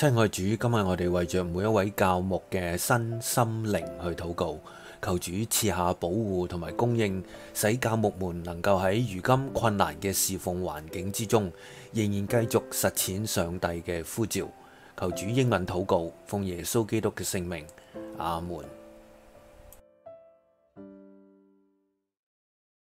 亲爱主，今日我哋为着每一位教牧嘅身心灵去祷告，求主赐下保护同埋供应，使教牧们能够喺如今困难嘅侍奉环境之中，仍然继续实践上帝嘅呼召。求主英文祷告，奉耶稣基督嘅圣名，阿门。